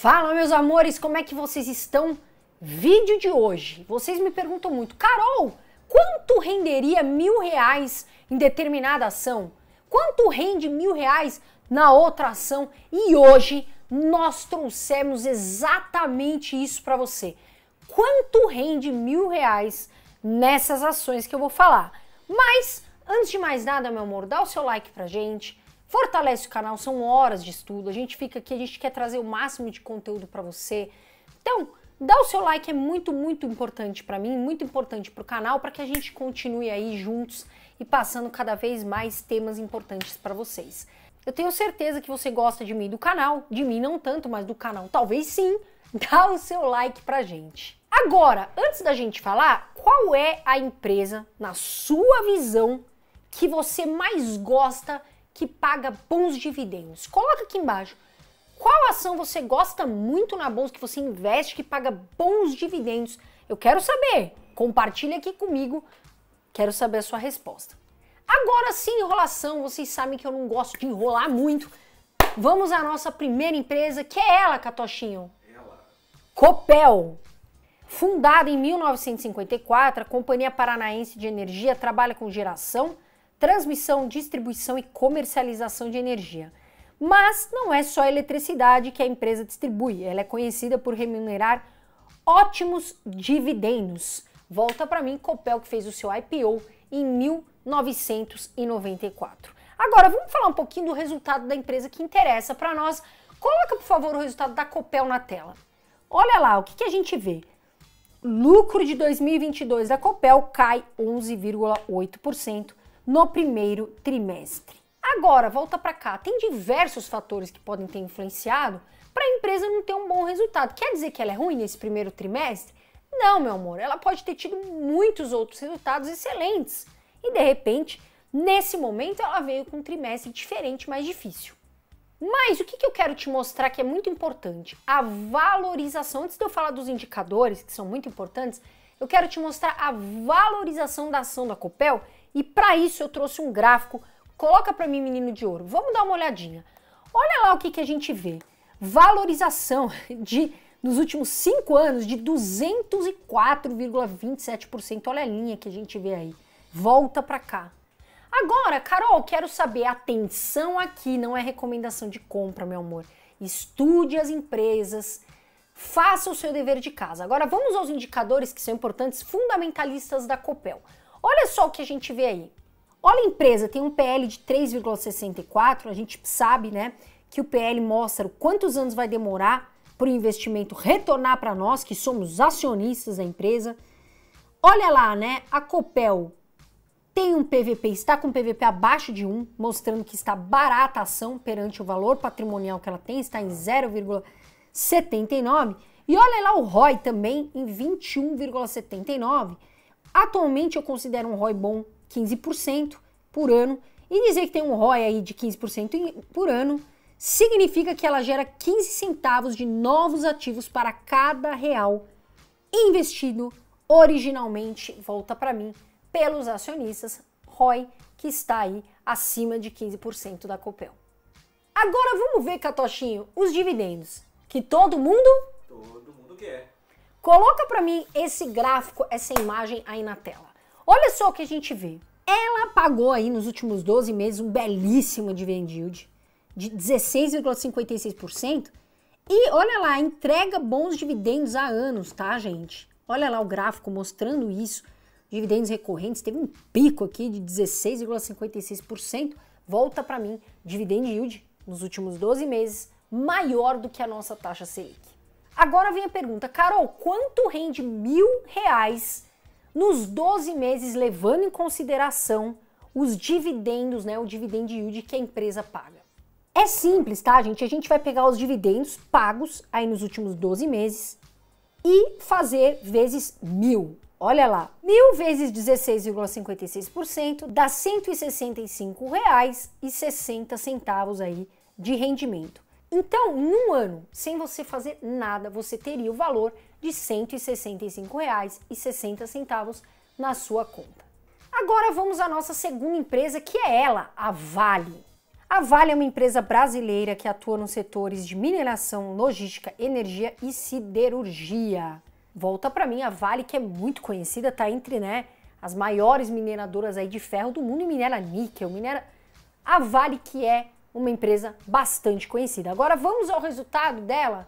Fala, meus amores, como é que vocês estão? Vídeo de hoje. Vocês me perguntam muito, Carol, quanto renderia mil reais em determinada ação? Quanto rende mil reais na outra ação? E hoje nós trouxemos exatamente isso para você. Quanto rende mil reais nessas ações que eu vou falar? Mas, antes de mais nada, meu amor, dá o seu like pra gente, Fortalece o canal, são horas de estudo. A gente fica aqui, a gente quer trazer o máximo de conteúdo para você. Então, dá o seu like, é muito, muito importante para mim, muito importante para o canal, para que a gente continue aí juntos e passando cada vez mais temas importantes para vocês. Eu tenho certeza que você gosta de mim do canal, de mim não tanto, mas do canal talvez sim. Dá o seu like pra gente. Agora, antes da gente falar, qual é a empresa, na sua visão, que você mais gosta que paga bons dividendos? Coloca aqui embaixo. Qual ação você gosta muito na bolsa que você investe que paga bons dividendos? Eu quero saber. Compartilhe aqui comigo. Quero saber a sua resposta. Agora sim, enrolação. Vocês sabem que eu não gosto de enrolar muito. Vamos à nossa primeira empresa, que é ela, Catochinho. Ela. Copel. Fundada em 1954, a Companhia Paranaense de Energia trabalha com geração, transmissão, distribuição e comercialização de energia. Mas não é só eletricidade que a empresa distribui, ela é conhecida por remunerar ótimos dividendos. Volta para mim, Copel que fez o seu IPO em 1994. Agora vamos falar um pouquinho do resultado da empresa que interessa para nós. Coloca por favor o resultado da Copel na tela. Olha lá, o que, que a gente vê? Lucro de 2022 da Copel cai 11,8% no primeiro trimestre. Agora, volta para cá. Tem diversos fatores que podem ter influenciado para a empresa não ter um bom resultado. Quer dizer que ela é ruim nesse primeiro trimestre? Não, meu amor. Ela pode ter tido muitos outros resultados excelentes. E de repente, nesse momento, ela veio com um trimestre diferente, mais difícil. Mas o que, que eu quero te mostrar que é muito importante? A valorização. Antes de eu falar dos indicadores, que são muito importantes, eu quero te mostrar a valorização da ação da Copel e para isso eu trouxe um gráfico. Coloca para mim, menino de ouro. Vamos dar uma olhadinha. Olha lá o que, que a gente vê. Valorização de nos últimos cinco anos de 204,27%. Olha a linha que a gente vê aí. Volta para cá. Agora, Carol, quero saber. Atenção aqui, não é recomendação de compra, meu amor. Estude as empresas, faça o seu dever de casa. Agora vamos aos indicadores que são importantes, fundamentalistas da Copel. Olha só o que a gente vê aí. Olha a empresa, tem um PL de 3,64, a gente sabe, né, que o PL mostra quantos anos vai demorar para o investimento retornar para nós, que somos acionistas da empresa. Olha lá, né, a Copel tem um PVP, está com PVP abaixo de 1, mostrando que está barata a ação perante o valor patrimonial que ela tem, está em 0,79. E olha lá o ROI também em 21,79 Atualmente eu considero um ROI bom 15% por ano e dizer que tem um ROI aí de 15% por ano significa que ela gera 15 centavos de novos ativos para cada real investido originalmente, volta para mim, pelos acionistas, ROI que está aí acima de 15% da Copel. Agora vamos ver, Catochinho, os dividendos, que todo mundo todo mundo quer. Coloca para mim esse gráfico, essa imagem aí na tela. Olha só o que a gente vê. Ela pagou aí nos últimos 12 meses um belíssimo dividend yield de 16,56% e olha lá, entrega bons dividendos há anos, tá, gente? Olha lá o gráfico mostrando isso. Dividendos recorrentes teve um pico aqui de 16,56%. Volta para mim, dividend yield nos últimos 12 meses maior do que a nossa taxa Selic. Agora vem a pergunta, Carol, quanto rende mil reais nos 12 meses, levando em consideração os dividendos, né, o dividend yield que a empresa paga? É simples, tá, gente? A gente vai pegar os dividendos pagos aí nos últimos 12 meses e fazer vezes mil. Olha lá, mil vezes 16,56% dá R$ 165,60 aí de rendimento. Então, em um ano, sem você fazer nada, você teria o valor de R$ 165,60 na sua conta. Agora vamos à nossa segunda empresa, que é ela, a Vale. A Vale é uma empresa brasileira que atua nos setores de mineração, logística, energia e siderurgia. Volta para mim a Vale, que é muito conhecida, tá entre, né, as maiores mineradoras aí de ferro do mundo e minera níquel, minera a Vale que é uma empresa bastante conhecida. Agora vamos ao resultado dela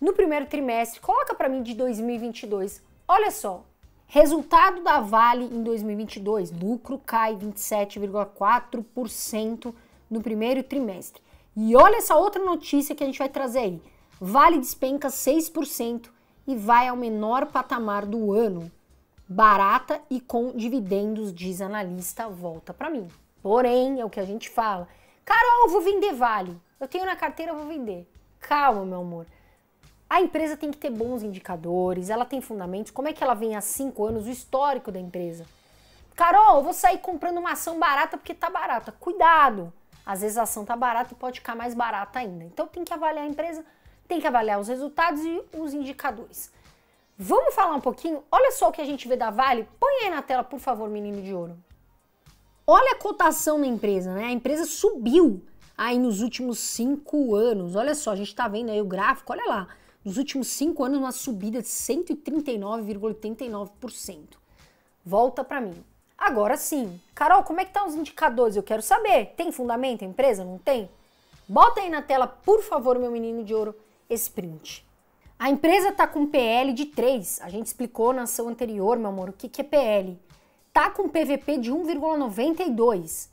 no primeiro trimestre. Coloca para mim de 2022. Olha só, resultado da Vale em 2022, lucro cai 27,4% no primeiro trimestre. E olha essa outra notícia que a gente vai trazer aí. Vale despenca 6% e vai ao menor patamar do ano. Barata e com dividendos, diz analista, volta para mim. Porém, é o que a gente fala. Carol, vou vender Vale. Eu tenho na carteira, vou vender. Calma, meu amor. A empresa tem que ter bons indicadores, ela tem fundamentos. Como é que ela vem há cinco anos, o histórico da empresa? Carol, eu vou sair comprando uma ação barata porque tá barata. Cuidado! Às vezes a ação tá barata e pode ficar mais barata ainda. Então tem que avaliar a empresa, tem que avaliar os resultados e os indicadores. Vamos falar um pouquinho? Olha só o que a gente vê da Vale. Põe aí na tela, por favor, menino de ouro. Olha a cotação da empresa, né? A empresa subiu aí nos últimos cinco anos. Olha só, a gente tá vendo aí o gráfico, olha lá. Nos últimos cinco anos, uma subida de 139,89%. Volta para mim. Agora sim. Carol, como é que estão tá os indicadores? Eu quero saber. Tem fundamento a empresa? Não tem? Bota aí na tela, por favor, meu menino de ouro, esse print. A empresa está com PL de 3. A gente explicou na ação anterior, meu amor, o que, que é PL. Tá com PVP de 1,92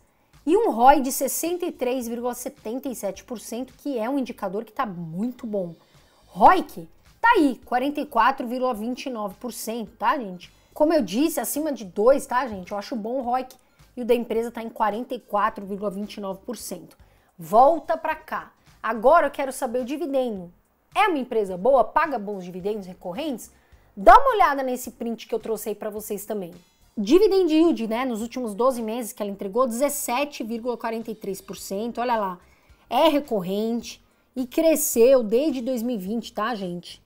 e um ROI de 63,77%, que é um indicador que está muito bom. ROIC tá aí, 44,29%, tá, gente? Como eu disse, acima de 2, tá, gente? Eu acho bom o ROIC e o da empresa está em 44,29%. Volta para cá. Agora eu quero saber o dividendo. É uma empresa boa? Paga bons dividendos recorrentes? Dá uma olhada nesse print que eu trouxe aí para vocês também. Dividend yield, né, nos últimos 12 meses que ela entregou, 17,43%. Olha lá, é recorrente e cresceu desde 2020, tá, gente?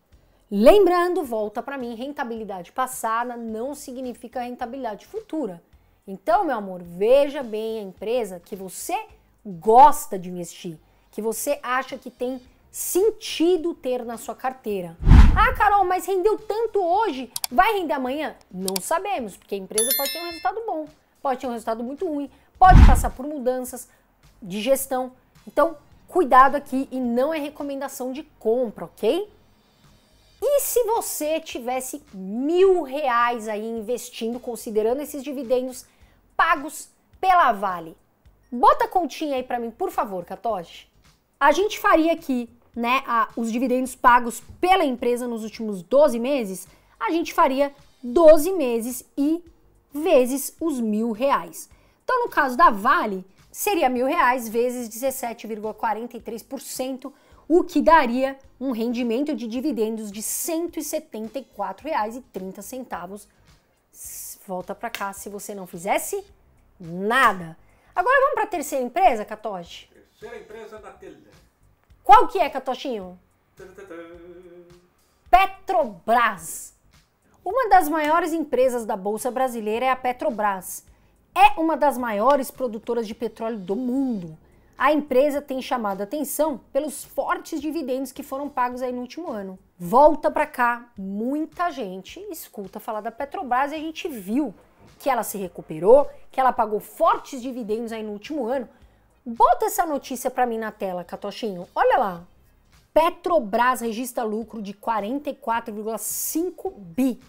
Lembrando, volta para mim, rentabilidade passada não significa rentabilidade futura. Então, meu amor, veja bem a empresa que você gosta de investir, que você acha que tem sentido ter na sua carteira. Ah, Carol, mas rendeu tanto hoje, vai render amanhã? Não sabemos, porque a empresa pode ter um resultado bom, pode ter um resultado muito ruim, pode passar por mudanças de gestão. Então, cuidado aqui e não é recomendação de compra, ok? E se você tivesse mil reais aí investindo, considerando esses dividendos pagos pela Vale? Bota a continha aí para mim, por favor, Catoche. A gente faria aqui, né, a, os dividendos pagos pela empresa nos últimos 12 meses, a gente faria 12 meses e vezes os mil reais. Então, no caso da Vale, seria mil reais vezes 17,43%, o que daria um rendimento de dividendos de R$ 174,30. Volta para cá se você não fizesse nada. Agora vamos para a terceira empresa, Catoche? Terceira empresa da telha. Qual que é, Catochinho? Petrobras. Uma das maiores empresas da Bolsa Brasileira é a Petrobras é uma das maiores produtoras de petróleo do mundo. A empresa tem chamado atenção pelos fortes dividendos que foram pagos aí no último ano. Volta para cá, muita gente escuta falar da Petrobras e a gente viu que ela se recuperou, que ela pagou fortes dividendos aí no último ano. Bota essa notícia para mim na tela, Catochinho. Olha lá. Petrobras registra lucro de 44,5 bi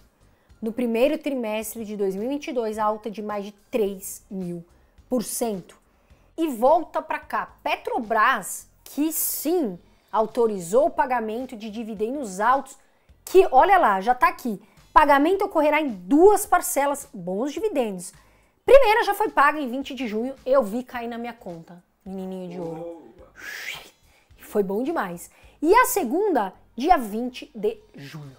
no primeiro trimestre de 2022, alta de mais de 3 mil por cento. E volta para cá, Petrobras, que sim autorizou o pagamento de dividendos altos, que olha lá, já está aqui. Pagamento ocorrerá em duas parcelas, bons dividendos. Primeira já foi paga em 20 de junho, eu vi cair na minha conta, menininho de ouro. Foi bom demais. E a segunda, dia 20 de julho.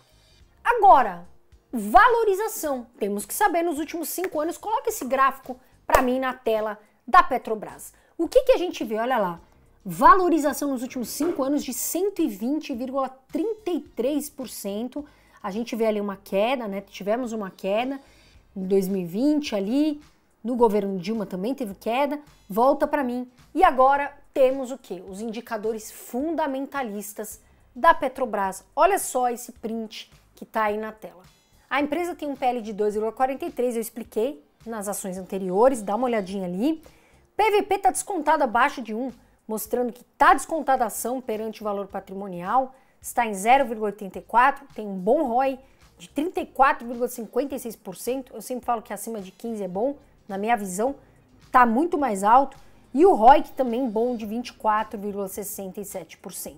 Agora, valorização. Temos que saber nos últimos cinco anos. Coloca esse gráfico para mim na tela da Petrobras. O que, que a gente vê? Olha lá. Valorização nos últimos cinco anos de 120,33%. A gente vê ali uma queda, né? Tivemos uma queda em 2020 ali. No governo Dilma também teve queda. Volta para mim. E agora, temos o que? Os indicadores fundamentalistas da Petrobras. Olha só esse print que está aí na tela. A empresa tem um PL de 2,43, eu expliquei nas ações anteriores, dá uma olhadinha ali. PVP está descontado abaixo de 1, mostrando que está descontada a ação perante o valor patrimonial, está em 0,84, tem um bom ROI de 34,56%. Eu sempre falo que acima de 15 é bom, na minha visão, está muito mais alto. E o ROIC também bom de 24,67%.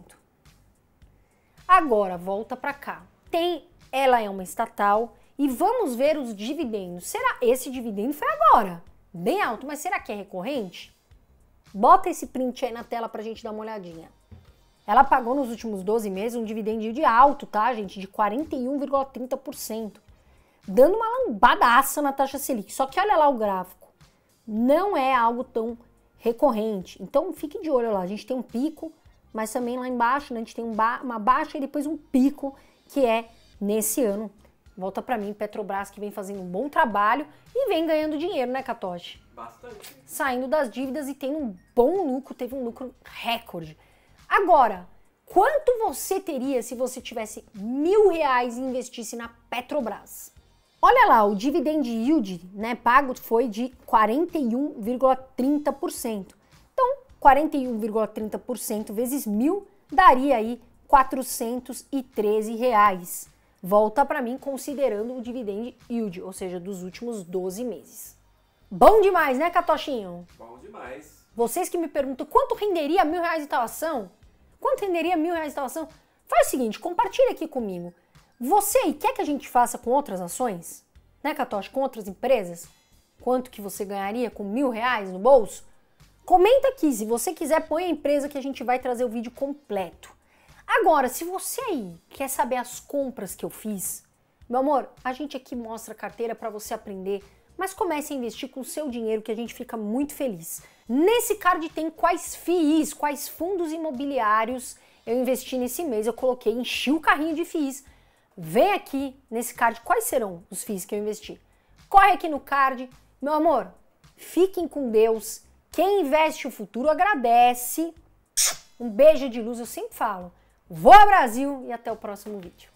Agora, volta para cá. Tem, ela é uma estatal e vamos ver os dividendos. Será esse dividendo foi agora? Bem alto, mas será que é recorrente? Bota esse print aí na tela pra gente dar uma olhadinha. Ela pagou nos últimos 12 meses um dividendo de alto, tá, gente? De 41,30%, dando uma lambadaça na taxa Selic. Só que olha lá o gráfico. Não é algo tão recorrente. Então fique de olho lá. A gente tem um pico, mas também lá embaixo né, a gente tem um ba uma baixa e depois um pico, que é nesse ano. Volta para mim, Petrobras que vem fazendo um bom trabalho e vem ganhando dinheiro, né, Catoche? Bastante. Saindo das dívidas e tendo um bom lucro, teve um lucro recorde. Agora, quanto você teria se você tivesse mil reais e investisse na Petrobras? Olha lá, o dividend yield né, pago foi de 41,30%. Então, 41,30% vezes mil daria aí 413 reais. Volta para mim considerando o dividend yield, ou seja, dos últimos 12 meses. Bom demais, né, Catochinho? Bom demais. Vocês que me perguntam quanto renderia mil reais de ação? Quanto renderia mil reais de instalação? Faz o seguinte, compartilha aqui comigo. Você quer que a gente faça com outras ações? Né, Catoche? Com outras empresas? Quanto que você ganharia com mil reais no bolso? Comenta aqui, se você quiser, põe a empresa que a gente vai trazer o vídeo completo. Agora, se você aí quer saber as compras que eu fiz, meu amor, a gente aqui mostra a carteira para você aprender mas comece a investir com o seu dinheiro que a gente fica muito feliz. Nesse card tem quais FIIs, quais fundos imobiliários eu investi nesse mês. Eu coloquei, enchi o carrinho de FIIs. Vem aqui nesse card quais serão os FIIs que eu investi. Corre aqui no card. Meu amor, fiquem com Deus. Quem investe o futuro agradece. Um beijo de luz, eu sempre falo. Voa Brasil e até o próximo vídeo.